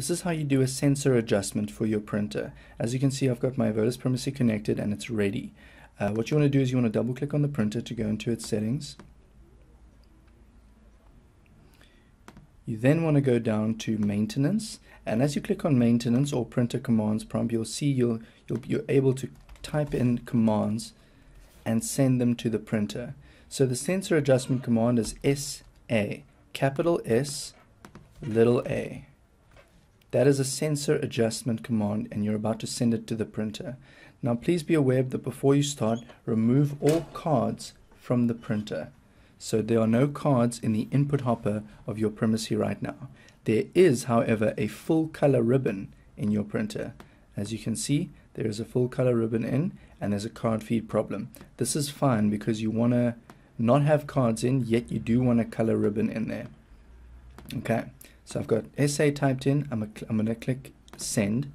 this is how you do a sensor adjustment for your printer. As you can see, I've got my Evolis Primacy connected and it's ready. Uh, what you want to do is you want to double click on the printer to go into its settings. You then want to go down to maintenance and as you click on maintenance or printer commands prompt you'll see you'll, you'll you're able to type in commands and send them to the printer. So the sensor adjustment command is SA, capital S, little a. That is a sensor adjustment command and you're about to send it to the printer. Now please be aware that before you start, remove all cards from the printer. So there are no cards in the input hopper of your Primacy right now. There is, however, a full color ribbon in your printer. As you can see, there is a full color ribbon in and there's a card feed problem. This is fine because you want to not have cards in, yet you do want a color ribbon in there. Okay, so I've got SA typed in. I'm, I'm to click send.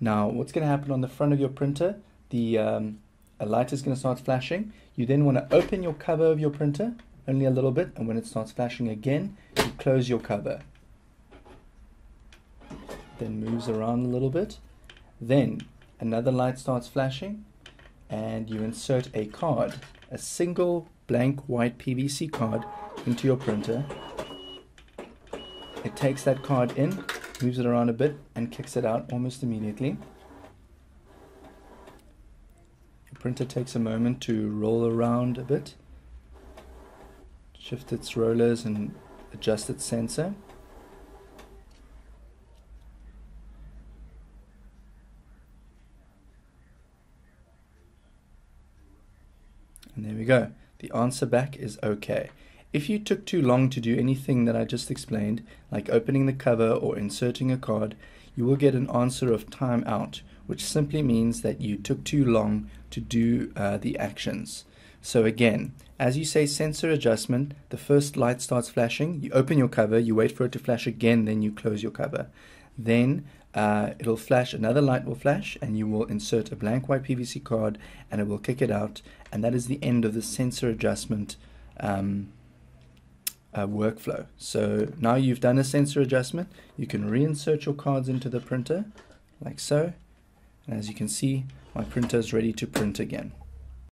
Now, what's going to happen on the front of your printer? The um, a light is going to start flashing. You then want to open your cover of your printer only a little bit, and when it starts flashing again, you close your cover. Then moves around a little bit. Then another light starts flashing, and you insert a card, a single blank white PVC card into your printer. It takes that card in, moves it around a bit, and kicks it out almost immediately. The printer takes a moment to roll around a bit, shift its rollers, and adjust its sensor. And there we go. The answer back is okay. If you took too long to do anything that I just explained, like opening the cover or inserting a card, you will get an answer of time out, which simply means that you took too long to do uh, the actions. So again, as you say sensor adjustment, the first light starts flashing, you open your cover, you wait for it to flash again, then you close your cover. Then uh, it'll flash, another light will flash, and you will insert a blank white PVC card and it will kick it out. And that is the end of the sensor adjustment um, uh, workflow. So now you've done a sensor adjustment, you can reinsert your cards into the printer like so. And as you can see, my printer is ready to print again.